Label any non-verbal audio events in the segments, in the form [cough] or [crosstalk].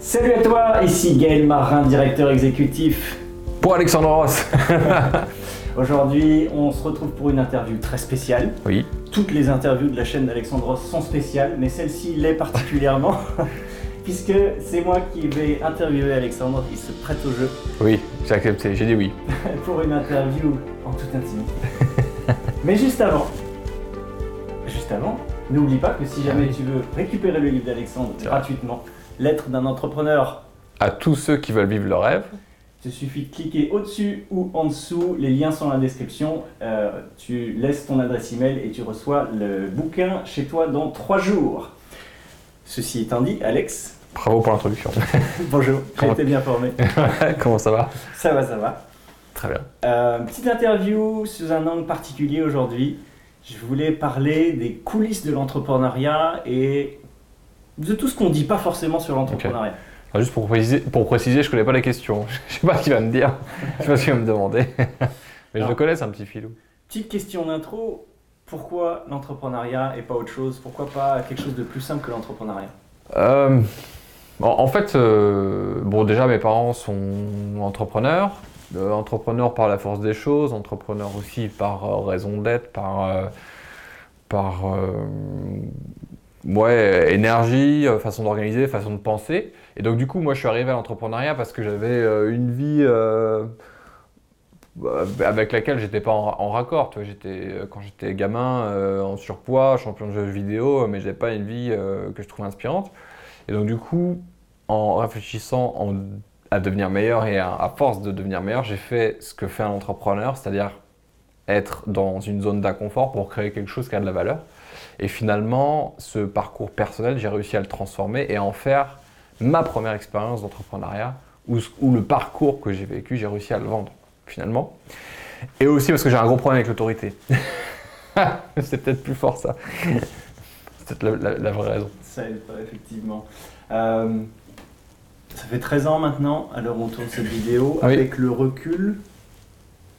Salut à toi, ici Gaël Marin, directeur exécutif. Pour Alexandre Ross. [laughs] Aujourd'hui, on se retrouve pour une interview très spéciale. Oui. Toutes les interviews de la chaîne d'Alexandre Ross sont spéciales, mais celle-ci l'est particulièrement, [laughs] puisque c'est moi qui vais interviewer Alexandre, il se prête au jeu Oui, j'ai accepté, j'ai dit oui. [laughs] pour une interview en toute intimité. mais juste avant, juste avant, n'oublie pas que si jamais Ah tu veux récupérer le livre d'Alexandre gratuitement, Lettre d'un entrepreneur À tous ceux qui veulent vivre le rêve, Il te suffit de cliquer au-dessus ou en dessous, les liens sont dans la description. Euh, tu laisses ton adresse email et tu reçois le bouquin chez toi dans 3 jours. Ceci étant dit, Alex, bravo pour l'introduction. [laughs] bonjour, j'ai été bien formé. [laughs] Comment ça va? Ça va, ça va. Très bien. Euh, petite interview sous un angle particulier aujourd'hui. Je voulais parler des coulisses de l'entrepreneuriat et de tout ce qu'on ne dit pas forcément sur l'entrepreneuriat. Juste pour préciser, pour préciser, je connais pas la question. [laughs] Je sais pas ce qu'il va me dire. Je sais pas ce qu'il va me demander. [laughs] Mais je le connais, c'est un petit filou. Petite question d'intro, pourquoi l'entrepreneuriat et pas autre chose? Pourquoi pas quelque chose de plus simple que l'entrepreneuriat? Euh, en, fait, euh, bon, déjà, mes parents sont entrepreneurs. Euh, entrepreneurs par la force des choses, entrepreneurs aussi par raison d'être, par, par ouais, énergie, euh, façon d'organiser, façon de penser. Et donc, du coup, moi, je suis arrivé à l'entrepreneuriat parce que j'avais euh, une vie euh, euh, avec laquelle j'étais pas en, raccord. tu vois. J'étais, euh, quand j'étais gamin, euh, en surpoids, champion de jeux vidéo, mais j'avais pas une vie euh, que je trouvais inspirante. Et donc, du coup, en réfléchissant à devenir meilleur et à force de devenir meilleur, j'ai fait ce que fait un entrepreneur, c'est-à-dire être dans une zone d'inconfort pour créer quelque chose qui a de la valeur. Et finalement, ce parcours personnel, j'ai réussi à le transformer et à en faire ma première expérience d'entrepreneuriat, où, où le parcours que j'ai vécu, j'ai réussi à le vendre, finalement. Et aussi parce que j'ai un gros problème avec l'autorité. [laughs] C'est peut-être plus fort ça. C'est peut-être la, la- la vraie raison. Ça aide pas, effectivement. Euh, ça fait 13 ans maintenant, à l'heure où on tourne cette vidéo. Ah oui. Avec le recul,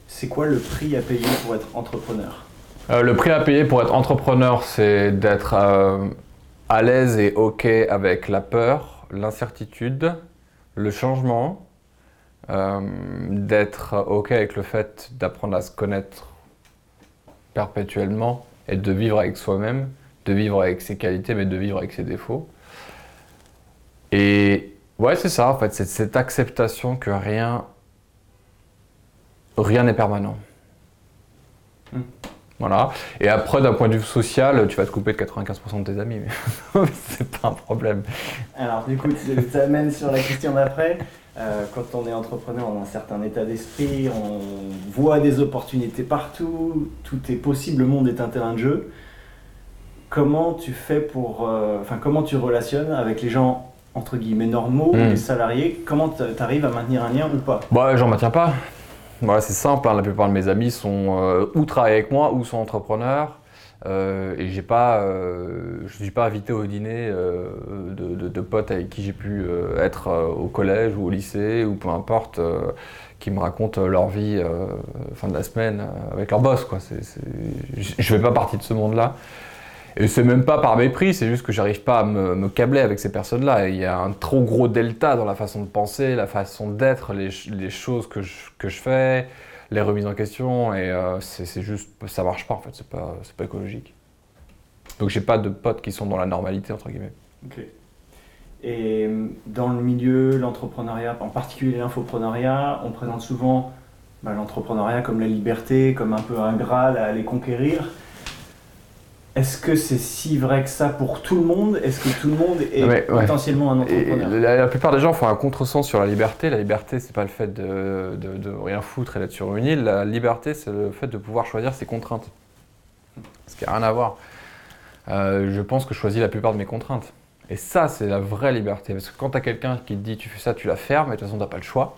c'est quoi le prix à payer pour être entrepreneur? Euh, le prix à payer pour être entrepreneur, c'est d'être euh, à l'aise et OK avec la peur, l'incertitude, le changement, euh, d'être OK avec le fait d'apprendre à se connaître perpétuellement et de vivre avec soi-même, de vivre avec ses qualités, mais de vivre avec ses défauts. Et ouais, c'est ça, en fait, c'est cette acceptation que rien rien n'est permanent. Hmm. Voilà. Et après, d'un point de vue social, tu vas te couper de 95% de tes amis, [laughs] mais c'est pas un problème. Alors, du coup, tu t'amènes sur la question d'après. Euh, quand on est entrepreneur, on a un certain état d'esprit, on voit des opportunités partout, tout est possible, le monde est un terrain de jeu. Comment tu fais pour. euh, Enfin, comment tu relationnes avec les gens, entre guillemets, normaux, Mm. les salariés? Comment tu arrives à maintenir un lien ou pas? Bah, j'en maintiens pas. Voilà, c'est simple. hein, La plupart de mes amis sont euh, ou travaillent avec moi ou sont entrepreneurs. Euh, et j'ai pas, euh, je suis pas invité au dîner de, de- potes avec qui j'ai pu être au collège ou au lycée ou peu importe, qui me racontent leur vie fin de la semaine avec leur boss. Quoi. Je- je fais pas partie de ce monde-là. Et c'est même pas par mépris, c'est juste que j'arrive pas à me, câbler avec ces personnes-là. Il y a un trop gros delta dans la façon de penser, la façon d'être, les, ch- les choses que je, que je fais, les remises en question, et euh, c'est juste, ça marche pas en fait, c'est pas, pas écologique. Donc j'ai pas de potes qui sont dans la normalité, entre guillemets. Ok. Et euh, dans le milieu, l'entrepreneuriat, en particulier l'infoprenariat, on présente souvent bah, l'entrepreneuriat comme la liberté, comme un peu un graal à aller conquérir. Est-ce que c'est si vrai que ça pour tout le monde? Est-ce que tout le monde est Ouais, ouais. potentiellement un Et entrepreneur? la, la plupart des gens font un contresens sur la liberté. La liberté, c'est pas le fait de, de- de rien foutre et d'être sur une île. La liberté, c'est le fait de pouvoir choisir ses contraintes. Ce qui n'a rien à voir. Euh, je pense que je choisis la plupart de mes contraintes. Et ça, c'est la vraie liberté. Parce que quand tu as quelqu'un qui te dit tu fais ça, tu la fermes, et de toute façon, tu pas le choix,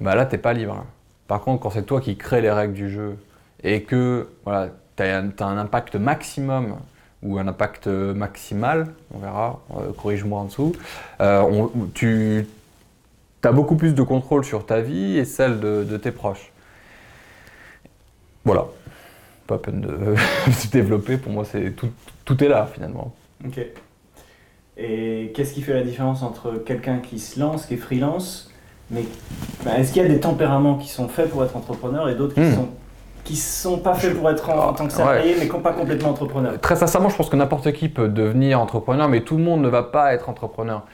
bah là, tu pas libre. Par contre, quand c'est toi qui crée les règles du jeu et que voilà, tu as, un impact maximum ou un impact maximal, on verra, euh, corrige-moi en dessous, euh, on- tu as beaucoup plus de contrôle sur ta vie et celle de, de tes proches. Voilà. Pas peine de [laughs] se développer, pour moi, c'est tout, tout est là finalement. Ok. Et qu'est-ce qui fait la différence entre quelqu'un qui se lance, qui est freelance, mais bah, est-ce qu'il y a des tempéraments qui sont faits pour être entrepreneur et d'autres qui Hmm. sont qui sont pas faits pour être en, en tant que salarié, mais qui sont pas complètement entrepreneur Très sincèrement, je pense que n'importe qui peut devenir entrepreneur, mais tout le monde ne va pas être entrepreneur.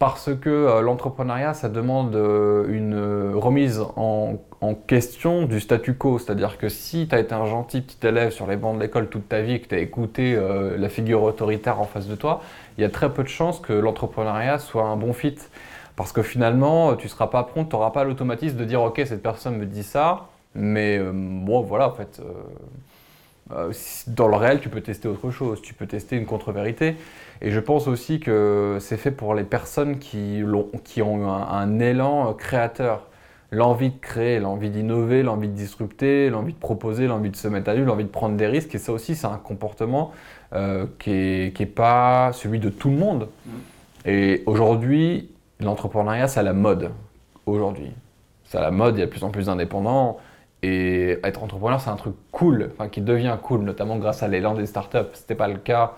Parce que euh, l'entrepreneuriat, ça demande euh, une euh, remise en, en question du statu quo. C'est-à-dire que si tu as été un gentil petit élève sur les bancs de l'école toute ta vie et que tu as écouté la figure autoritaire en face de toi, il y a très peu de chances que l'entrepreneuriat soit un bon fit. Parce que finalement, tu ne seras pas prompt, tu n'auras pas l'automatisme de dire Ok, cette personne me dit ça, mais euh, bon, voilà, en fait. euh, euh, dans le réel, tu peux tester autre chose, tu peux tester une contre-vérité. Et je pense aussi que c'est fait pour les personnes qui, ont eu un, un élan créateur. L'envie de créer, l'envie d'innover, l'envie de disrupter, l'envie de proposer, l'envie de se mettre à nu, l'envie de prendre des risques. Et ça aussi, c'est un comportement euh, qui n'est qui est pas celui de tout le monde. Et aujourd'hui, l'entrepreneuriat, c'est à la mode. Aujourd'hui. C'est à la mode, il y a de plus en plus d'indépendants. Et être entrepreneur, c'est un truc cool, enfin, qui devient cool, notamment grâce à l'élan des startups. Ce n'était pas le cas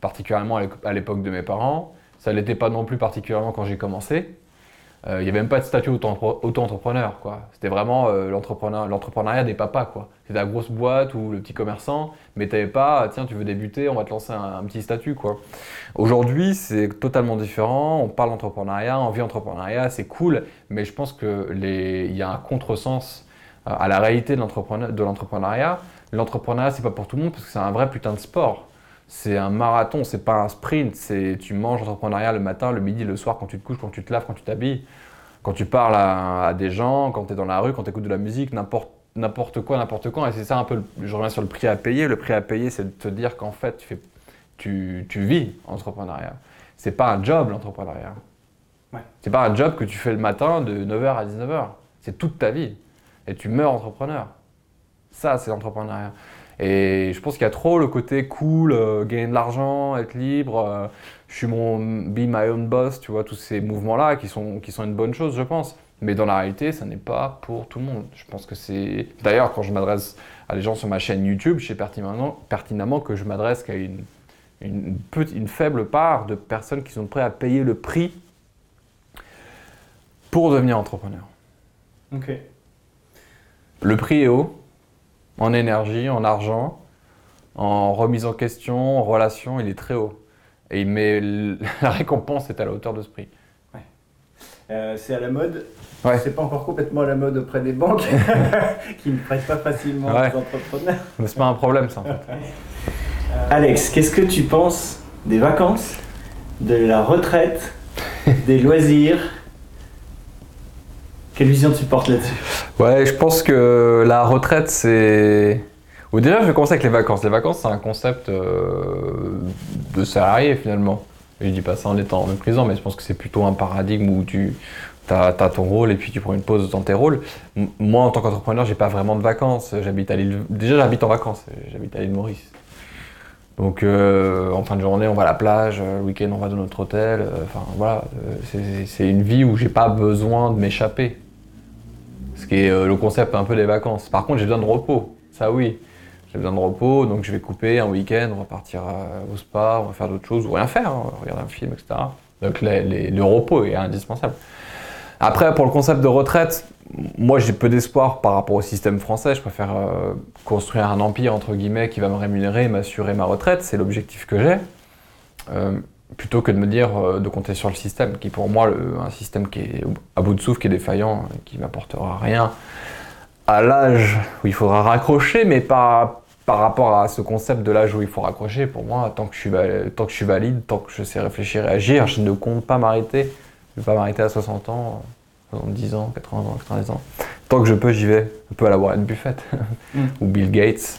particulièrement à l'époque de mes parents. Ça ne l'était pas non plus particulièrement quand j'ai commencé. Euh, Il n'y avait même pas de statut auto- auto-entrepreneur. C'était vraiment euh, l'entrepreneur- l'entrepreneuriat des papas. C'était la grosse boîte ou le petit commerçant, mais tu n'avais pas, tiens, tu veux débuter, on va te lancer un, petit statut. Aujourd'hui, c'est totalement différent. On parle d'entrepreneuriat, on vit entrepreneuriat, c'est cool, mais je pense qu'il y a un contresens euh, à la réalité de l'entrepreneur- de l'entrepreneuriat. L'entrepreneuriat, c'est pas pour tout le monde parce que c'est un vrai putain de sport. C'est un marathon, c'est pas un sprint. C'est tu manges l'entrepreneuriat le matin, le midi, le soir, quand tu te couches, quand tu te laves, quand tu t'habilles, quand tu parles à, à des gens, quand tu es dans la rue, quand tu écoutes de la musique, n'importe n'importe quoi, n'importe quand. Et c'est ça un peu, je reviens sur le prix à payer. Le prix à payer, c'est de te dire qu'en fait, tu, fais, tu, tu vis entrepreneuriat. C'est pas un job l'entrepreneuriat. Ouais. C'est pas un job que tu fais le matin de 9h à 19h. C'est toute ta vie. Et tu meurs entrepreneur. Ça, c'est l'entrepreneuriat. Et je pense qu'il y a trop le côté cool, euh, gagner de l'argent, être libre, euh, je suis mon be my own boss, tu vois, tous ces mouvements-là qui sont, une bonne chose, je pense. Mais dans la réalité, ça n'est pas pour tout le monde. Je pense que c'est. D'ailleurs, quand je m'adresse à des gens sur ma chaîne YouTube, je sais pertinemment, que je m'adresse qu'à une, une faible part de personnes qui sont prêtes à payer le prix pour devenir entrepreneur. Ok. Le prix est haut, en énergie, en argent, en remise en question, en relation, il est très haut. Et, mais [laughs] la récompense est à la hauteur de ce prix. Euh, c'est à la mode. Ouais. C'est pas encore complètement à la mode auprès des banques [laughs] qui ne prêtent pas facilement Ouais. aux entrepreneurs. Mais c'est pas un problème ça en fait. Alex, qu'est-ce que tu penses des vacances, de la retraite, [laughs] des loisirs Quelle vision tu portes là-dessus Ouais, je pense que la retraite c'est. Ou déjà, je vais commencer avec les vacances. Les vacances, c'est un concept euh, de salarié finalement. Et je dis pas ça en étant méprisant, mais je pense que c'est plutôt un paradigme où tu as, ton rôle et puis tu prends une pause dans tes rôles. Moi, en tant qu'entrepreneur, j'ai pas vraiment de vacances. J'habite à l'île. Déjà, j'habite en vacances. J'habite à l'île Maurice. Donc, euh, en fin de journée, on va à la plage. euh, Le week-end, on va dans notre hôtel. Enfin, voilà. C'est une vie où j'ai pas besoin de m'échapper. Ce qui est euh, le concept un peu des vacances. Par contre, j'ai besoin de repos. Ça, oui. J'ai besoin de repos, donc je vais couper un week-end, on va partir euh, au spa, on va faire d'autres choses, ou rien faire, hein, regarder un film, etc. Donc le repos est indispensable. Après, pour le concept de retraite, moi j'ai peu d'espoir par rapport au système français. Je préfère euh, construire un empire, entre guillemets, qui va me rémunérer et m'assurer ma retraite. C'est l'objectif que j'ai. Plutôt que de me dire euh, de compter sur le système, qui pour moi, le- un système qui est à bout de souffle, qui est défaillant, et qui m'apportera rien à l'âge où il faudra raccrocher, mais pas par rapport à ce concept de l'âge où il faut raccrocher. Pour moi, tant que je suis, tant que je suis valide, tant que je sais réfléchir et agir, je ne compte pas m'arrêter. Je ne vais pas m'arrêter à 60 ans, 70 ans, 80 ans, 90 ans. Tant que je peux, j'y vais. Un peu à la Warren Buffett [laughs] Mm. ou Bill Gates.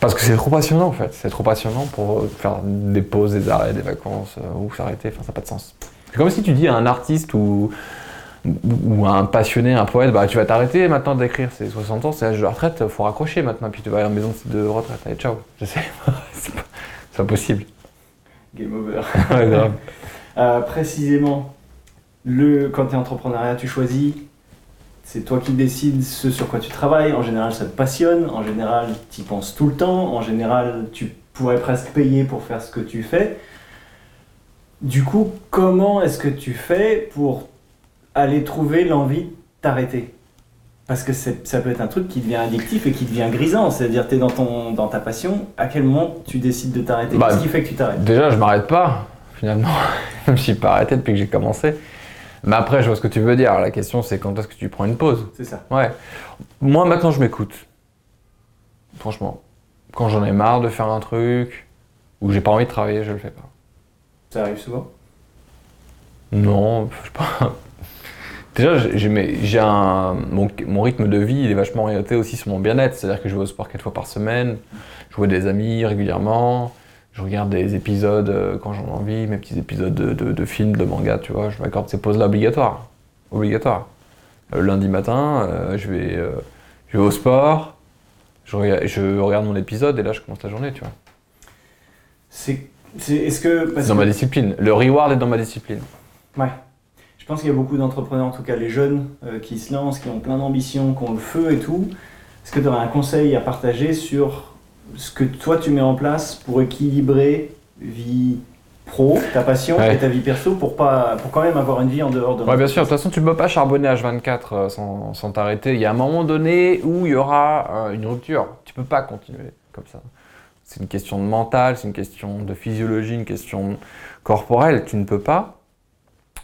Parce que c'est trop passionnant en fait. C'est trop passionnant pour faire des pauses, des arrêts, des vacances euh, ou s'arrêter. Enfin, ça n'a pas de sens. C'est comme si tu dis à un artiste ou, ou à un passionné, un poète, bah, tu vas t'arrêter maintenant d'écrire. C'est 60 ans, c'est l'âge de la retraite, il faut raccrocher maintenant. Puis tu vas aller en maison de retraite. Allez, ciao. Je sais. [laughs] c'est pas, possible. Game over. [laughs] Ouais, grave. Euh, précisément, le, quand tu es entrepreneuriat, tu choisis. C'est toi qui décides ce sur quoi tu travailles. En général, ça te passionne. En général, tu y penses tout le temps. En général, tu pourrais presque payer pour faire ce que tu fais. Du coup, comment est-ce que tu fais pour aller trouver l'envie de t'arrêter? Parce que ça peut être un truc qui devient addictif et qui devient grisant. C'est-à-dire, tu es dans, ton, dans ta passion, à quel moment tu décides de t'arrêter? Bah, Qu'est-ce qui fait que tu t'arrêtes? Déjà, je m'arrête pas, finalement. [laughs] je me suis pas arrêté depuis que j'ai commencé. Mais après, je vois ce que tu veux dire. La question, c'est quand est-ce que tu prends une pause? C'est ça. Ouais. Moi, maintenant, je m'écoute. Franchement. Quand j'en ai marre de faire un truc, ou j'ai pas envie de travailler, je le fais pas. Ça arrive souvent? Non, je sais pas. Déjà, j'ai- un. Mon, mon rythme de vie, il est vachement orienté aussi sur mon bien-être. C'est-à-dire que je vais au sport quatre fois par semaine, je vois des amis régulièrement, je regarde des épisodes euh, quand j'en ai envie, mes petits épisodes de, de- de films, de manga, tu vois. Je m'accorde ces pauses-là obligatoires. Obligatoires. Euh, lundi matin, euh, je, vais, euh, je vais au sport, je regarde, je regarde mon épisode et là, je commence la journée, tu vois. C'est. c'est- Est-ce que. parce C'est dans que- ma discipline. Le reward est dans ma discipline. Ouais. Je pense qu'il y a beaucoup d'entrepreneurs, en tout cas les jeunes, qui se lancent, qui ont plein d'ambitions, qui ont le feu et tout. Est-ce que tu aurais un conseil à partager sur ce que toi tu mets en place pour équilibrer vie pro, ta passion Ouais. et ta vie perso pour, pas, pour quand même avoir une vie en dehors de Ouais, bien sûr. De toute façon, tu ne peux pas charbonner H24 euh, sans, sans t'arrêter. Il y a un moment donné où il y aura euh, une rupture. Tu peux pas continuer comme ça. C'est une question de mental, c'est une question de physiologie, une question corporelle. Tu ne peux pas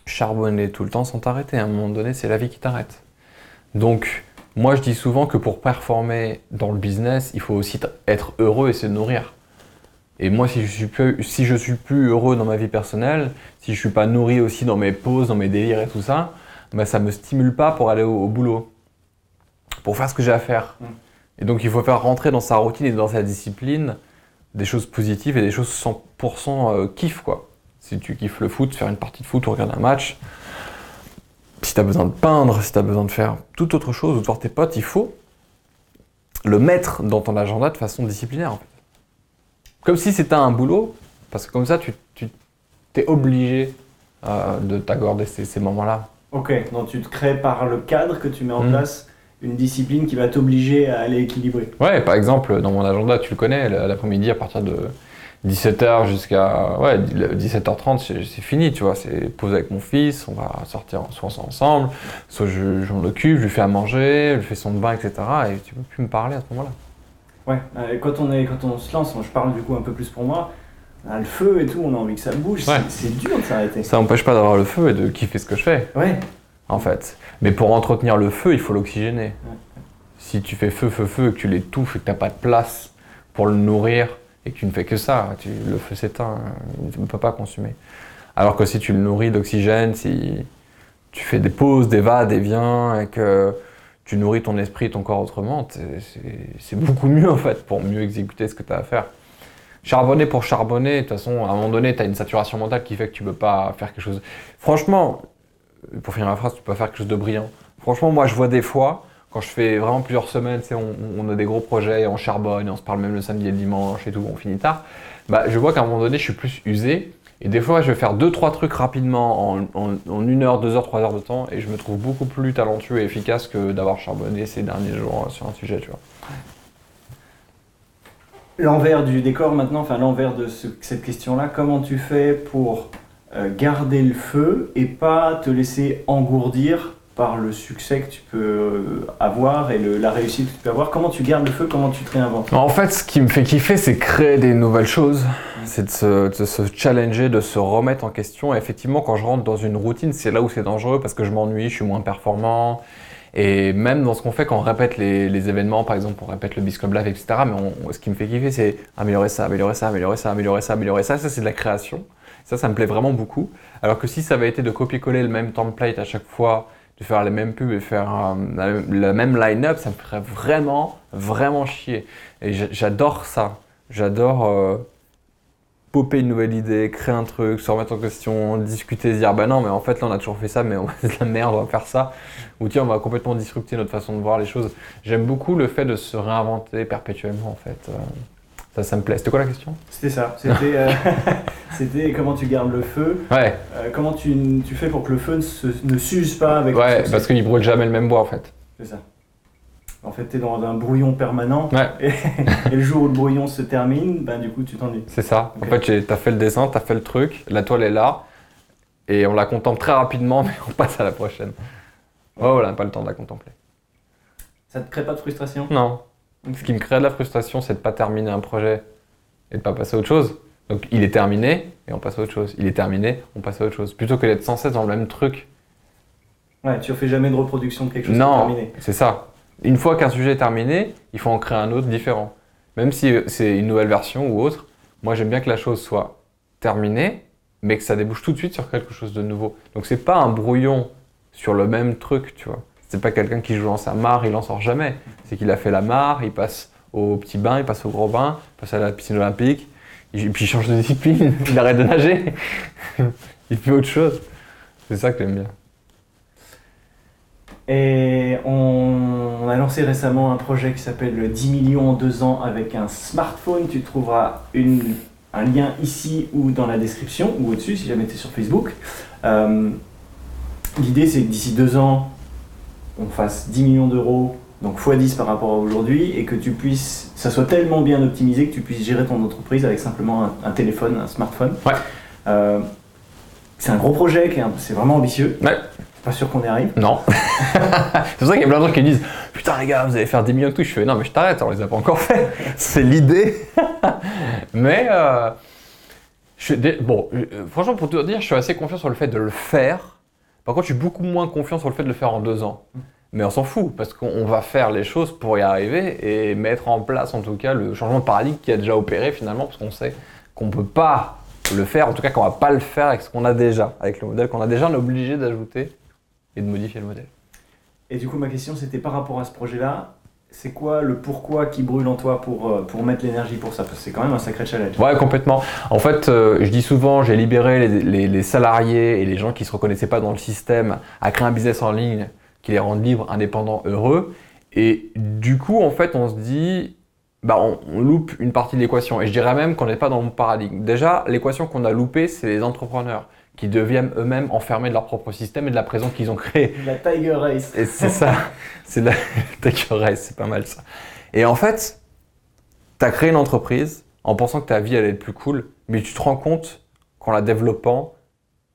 charbonner tout le temps sans t'arrêter. À un moment donné, c'est la vie qui t'arrête. Donc, moi, je dis souvent que pour performer dans le business, il faut aussi être heureux et se nourrir. Et moi, si je suis plus, si je suis plus heureux dans ma vie personnelle, si je suis pas nourri aussi dans mes pauses, dans mes délires et tout ça, bah ça me stimule pas pour aller au, au boulot, pour faire ce que j'ai à faire. Mm. Et donc, il faut faire rentrer dans sa routine et dans sa discipline des choses positives et des choses 100% euh, kiff quoi. Si tu kiffes le foot, faire une partie de foot ou regarder un match, si tu as besoin de peindre, si tu as besoin de faire toute autre chose ou de voir tes potes, il faut le mettre dans ton agenda de façon disciplinaire. en fait. Comme si c'était un boulot, parce que comme ça, tu, tu es obligé euh, de t'accorder ces, ces moments-là. Ok, donc tu te crées par le cadre que tu mets en Mm. place une discipline qui va t'obliger à aller équilibrer. Ouais, par exemple, dans mon agenda, tu le connais, l'après-midi à partir de 17h jusqu'à ouais, 17h30, c'est fini, tu vois. C'est pause avec mon fils, on va sortir soit ensemble, soit je, je m'en occupe, je lui fais à manger, je lui fais son bain, etc. Et tu peux plus me parler à ce moment-là. Ouais, euh, quand on, est, quand on se lance, moi, je parle du coup un peu plus pour moi, on a le feu et tout, on a envie que ça bouge, Ouais. c'est- c'est dur de s'arrêter. Ça n'empêche pas d'avoir le feu et de kiffer ce que je fais. Ouais, en fait. Mais pour entretenir le feu, il faut l'oxygéner. Ouais. Si tu fais feu, feu, feu, et que tu l'étouffes et que tu n'as pas de place pour le nourrir et que tu ne fais que ça, tu- le feu s'éteint, tu ne peux pas consumer. Alors que si tu le nourris d'oxygène, si tu fais des pauses, des va, des viens, et que tu nourris ton esprit, ton corps autrement, c'est beaucoup mieux en fait pour mieux exécuter ce que tu as à faire. Charbonner pour charbonner, de toute façon, à un moment donné, tu as une saturation mentale qui fait que tu ne peux pas faire quelque chose. Franchement, pour finir la phrase, tu peux pas faire quelque chose de brillant. Franchement, moi, je vois des fois, quand je fais vraiment plusieurs semaines, on, on a des gros projets, on charbonne, on se parle même le samedi et le dimanche et tout, on finit tard. Bah, je vois qu'à un moment donné, je suis plus usé. Et des fois, je vais faire deux, trois trucs rapidement en, en- une heure, deux heures, trois heures de temps, et je me trouve beaucoup plus talentueux et efficace que d'avoir charbonné ces derniers jours sur un sujet, l'envers du décor maintenant, enfin l'envers de ce- cette question-là, comment tu fais pour euh, garder le feu et pas te laisser engourdir par le succès que tu peux euh, avoir et le- la réussite que tu peux avoir Comment tu gardes le feu Comment tu te réinventes? En fait, ce qui me fait kiffer, c'est créer des nouvelles choses. C'est de se, de se challenger, de se remettre en question. Et effectivement, quand je rentre dans une routine, c'est là où c'est dangereux parce que je m'ennuie, je suis moins performant. Et même dans ce qu'on fait, quand on répète les, les événements, par exemple, on répète le Club Live, etc. Mais on- ce qui me fait kiffer, c'est améliorer ça, améliorer ça, améliorer ça, améliorer ça, améliorer ça. Ça, c'est de la création. Ça, ça me plaît vraiment beaucoup. Alors que si ça avait été de copier-coller le même template à chaque fois, de faire les mêmes pubs et faire euh, la même line-up, ça me ferait vraiment, vraiment chier. Et j'a- j'adore ça. J'adore euh, popper une nouvelle idée, créer un truc, se remettre en question, discuter, se dire bah non, mais en fait là on a toujours fait ça, mais on- c'est [laughs] de la merde, on va faire ça. Ou tiens, on va complètement disrupter notre façon de voir les choses. J'aime beaucoup le fait de se réinventer perpétuellement en fait. Euh, Ça, ça me plaît. C'était quoi la question? C'était ça. C'était euh, [laughs] comment tu gardes le feu. Ouais, euh, comment tu, tu fais pour que le feu ne, se- ne s'use pas avec le ouais, parce qu'il brûle jamais le même bois en fait. C'est ça. En fait, tu es dans un brouillon permanent. Ouais. [laughs] Et, et le jour où le brouillon se termine, ben, du coup, tu t'ennuies. C'est ça. En fait, j'ai- t'as fait le dessin, t'as fait le truc, la toile est là. et on la contemple très rapidement, [laughs] mais on passe à la prochaine. Ouais, voilà, pas le temps de la contempler. Ça te crée pas de frustration? Non. Ce qui me crée de la frustration, c'est de pas terminer un projet et de pas passer à autre chose. Donc il est terminé et on passe à autre chose. Il est terminé, on passe à autre chose. Plutôt que d'être sans cesse dans le même truc. Ouais, tu fais jamais de reproduction de quelque chose non, qui est terminé. c'est ça. Une fois qu'un sujet est terminé, il faut en créer un autre différent. Même si c'est une nouvelle version ou autre, moi j'aime bien que la chose soit terminée, mais que ça débouche tout de suite sur quelque chose de nouveau. Donc c'est pas un brouillon sur le même truc, tu vois. C'est pas quelqu'un qui joue dans sa mare, il en sort jamais. C'est qu'il a fait la mare, il passe au petit bain, il passe au gros bain, il passe à la piscine olympique, il- puis il change de discipline, [laughs] il arrête de nager, [laughs] il fait autre chose. C'est ça que j'aime bien. Et on, a lancé récemment un projet qui s'appelle 10 millions en deux ans avec un smartphone. Tu trouveras un lien ici ou dans la description ou au-dessus si jamais tu es sur Facebook. Euh, L'idée c'est que d'ici deux ans, on fasse 10 millions d'euros, donc x10 par rapport à aujourd'hui, et que tu puisses, ça soit tellement bien optimisé que tu puisses gérer ton entreprise avec simplement un, un téléphone, un smartphone. Ouais. Euh, c'est un gros projet, qui est un- c'est vraiment ambitieux. Ouais. Pas sûr qu'on y arrive. Non. [laughs] c'est pour ça qu'il y a plein de gens qui disent Putain, les gars, vous allez faire 10 millions de tout. Je fais Non, mais je t'arrête, on les a pas encore fait. [laughs] c'est l'idée. [laughs] mais, euh, je bon, euh, franchement, pour te dire, je suis assez confiant sur le fait de le faire. Par contre, je suis beaucoup moins confiant sur le fait de le faire en deux ans. Mais on s'en fout, parce qu'on va faire les choses pour y arriver et mettre en place, en tout cas, le changement de paradigme qui a déjà opéré finalement, parce qu'on sait qu'on ne peut pas le faire, en tout cas qu'on va pas le faire avec ce qu'on a déjà, avec le modèle qu'on a déjà, on est obligé d'ajouter et de modifier le modèle. Et du coup, ma question c'était par rapport à ce projet-là, c'est quoi le pourquoi qui brûle en toi pour, euh, pour mettre l'énergie pour ça? Parce que c'est quand même un sacré challenge. Ouais, complètement. En fait, euh, je dis souvent, j'ai libéré les, les- salariés et les gens qui se reconnaissaient pas dans le système à créer un business en ligne qui les rende libres, indépendants, heureux. Et du coup, en fait, on se dit, bah, on, on loupe une partie de l'équation. Et je dirais même qu'on n'est pas dans le paradigme. Déjà, l'équation qu'on a loupée, c'est les entrepreneurs qui deviennent eux-mêmes enfermés de leur propre système et de la prison qu'ils ont créée. [laughs] La Tiger Race. Et c'est ça, c'est la [laughs] your rest, c'est pas mal ça. Et en fait, tu as créé une entreprise en pensant que ta vie allait être plus cool, mais tu te rends compte qu'en la développant,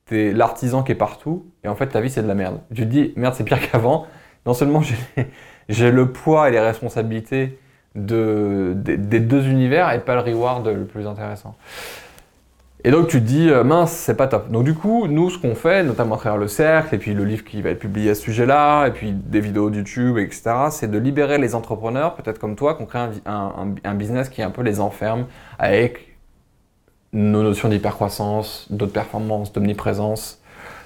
t'es l'artisan qui est partout, et en fait ta vie c'est de la merde. Tu te dis, merde c'est pire qu'avant, non seulement j'ai- [laughs] j'ai le poids et les responsabilités de, des, des deux univers et pas le reward le plus intéressant. Et donc tu te dis, euh, mince, c'est pas top. Donc du coup, nous, ce qu'on fait, notamment à travers le cercle, et puis le livre qui va être publié à ce sujet-là, et puis des vidéos YouTube, etc., c'est de libérer les entrepreneurs, peut-être comme toi, qu'on crée un, business qui un peu les enferme avec nos notions d'hypercroissance, d'autres performances, d'omniprésence,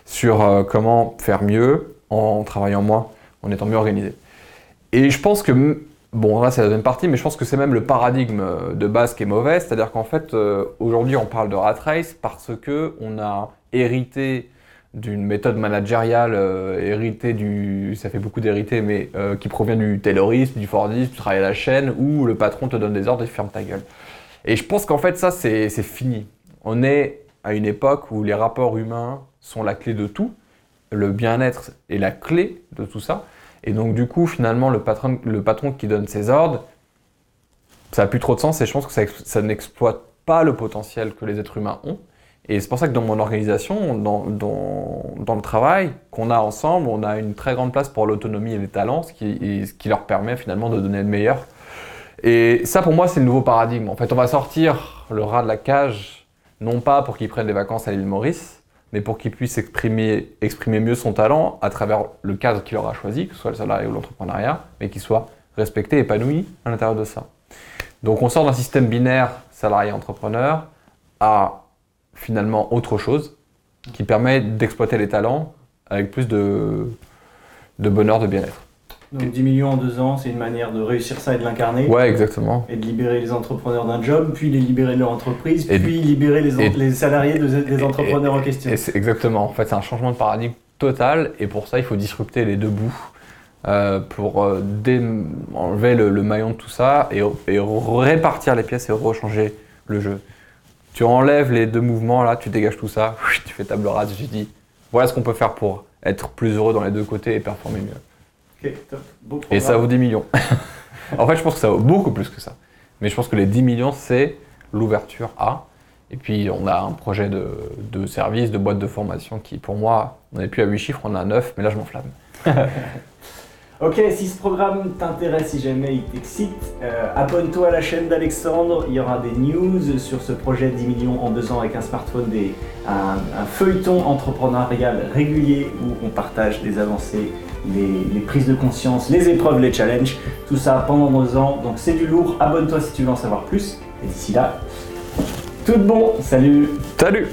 sur euh, comment faire mieux en travaillant moins, en étant mieux organisé. Et je pense que Bon, là, c'est la deuxième partie, mais je pense que c'est même le paradigme euh, de base qui est mauvais. C'est-à-dire qu'en fait, euh, aujourd'hui, on parle de rat race parce que on a hérité d'une méthode managériale, euh, hérité du, ça fait beaucoup d'hérité, mais euh, qui provient du taylorisme, du fordisme, du travail à la chaîne, où le patron te donne des ordres et ferme ta gueule. Et je pense qu'en fait, ça, c'est fini. On est à une époque où les rapports humains sont la clé de tout. Le bien-être est la clé de tout ça. Et donc, du coup, finalement, le patron, le patron qui donne ses ordres, ça n'a plus trop de sens et je pense que ça, ex- ça n'exploite pas le potentiel que les êtres humains ont. Et c'est pour ça que dans mon organisation, dans, dans, dans le travail qu'on a ensemble, on a une très grande place pour l'autonomie et les talents, qui, ce qui leur permet finalement de donner le meilleur. Et ça, pour moi, c'est le nouveau paradigme. En fait, on va sortir le rat de la cage, non pas pour qu'il prenne des vacances à l'île Maurice, mais pour qu'il puisse exprimer, mieux son talent à travers le cadre qu'il aura choisi, que ce soit le salarié ou l'entrepreneuriat, mais qu'il soit respecté, épanoui à l'intérieur de ça. Donc on sort d'un système binaire salarié-entrepreneur à finalement autre chose qui permet d'exploiter les talents avec plus de bonheur, de bien-être. Donc 10 millions en deux ans, c'est une manière de réussir ça et de l'incarner. Ouais, exactement. Et de libérer les entrepreneurs d'un job, puis les libérer de leur entreprise, Et- puis libérer les, en- et- les salariés de- des et- entrepreneurs en question. Exactement. En fait, c'est un changement de paradigme total et pour ça, il faut disrupter les deux bouts euh, pour euh, enlever le, le maillon de tout ça et, et répartir les pièces et rechanger le jeu. Tu enlèves les deux mouvements là, tu dégages tout ça, [laughs] tu fais table rase, tu dis voilà ce qu'on peut faire pour être plus heureux dans les deux côtés et performer mieux. Ok, top. Beau Et ça vaut 10 millions. [laughs] en fait, je pense que ça vaut beaucoup plus que ça. Mais je pense que les 10 millions, c'est l'ouverture à. Et puis on a un projet de, de service, de boîte de formation qui, pour moi, on n'est plus à 8 chiffres, on a 9, mais là je m'enflamme. [laughs] Ok, si ce programme t'intéresse, si jamais il t'excite, euh, abonne-toi à la chaîne d'Alexandre. Il y aura des news sur ce projet 10 millions en deux ans avec un smartphone, des, un, un feuilleton entrepreneurial régulier où on partage des avancées, les, prises de conscience, les épreuves, les challenges, tout ça pendant deux ans. Donc c'est du lourd. Abonne-toi si tu veux en savoir plus. Et d'ici là, tout de bon. Salut Salut